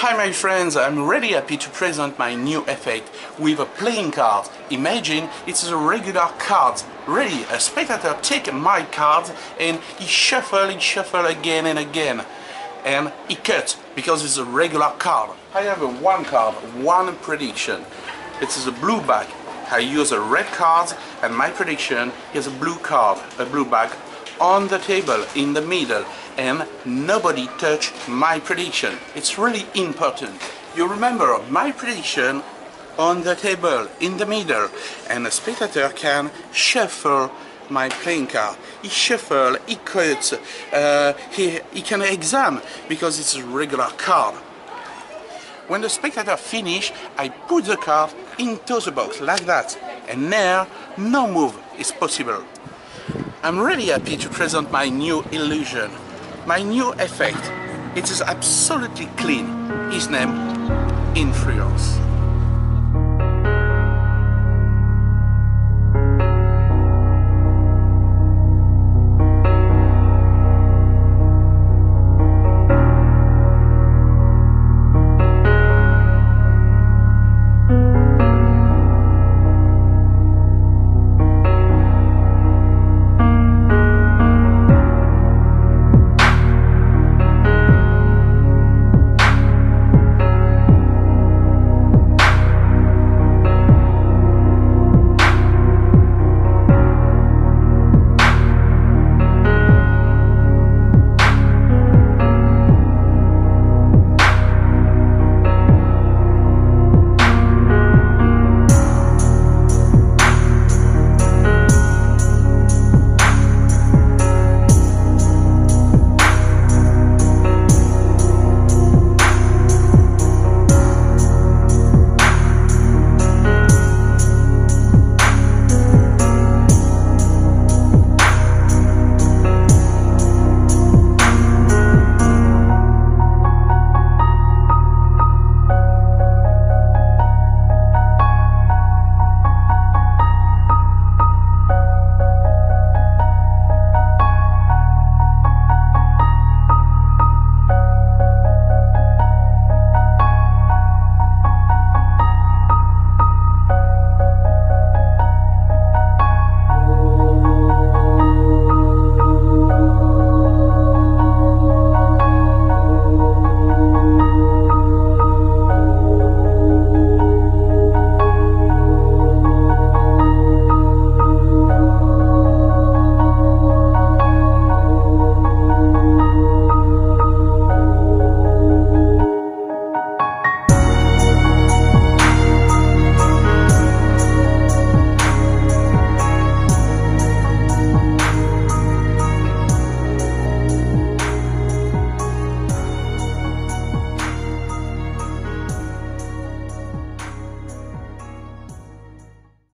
Hi my friends, I'm really happy to present my new effect with a playing card. Imagine it's a regular card. Really, a spectator take my card and he shuffle, he shuffle again and again. And he cut because it's a regular card. I have a one card, one prediction. It is a blue back. I use a red card and my prediction is a blue card, a blue back on the table in the middle and nobody touch my prediction. It's really important. You remember my prediction on the table in the middle and the spectator can shuffle my playing card. He shuffle, he cuts, uh, he, he can examine because it's a regular card. When the spectator finish, I put the card into the box like that and now no move is possible. I'm really happy to present my new illusion, my new effect. It is absolutely clean. His name, Influence.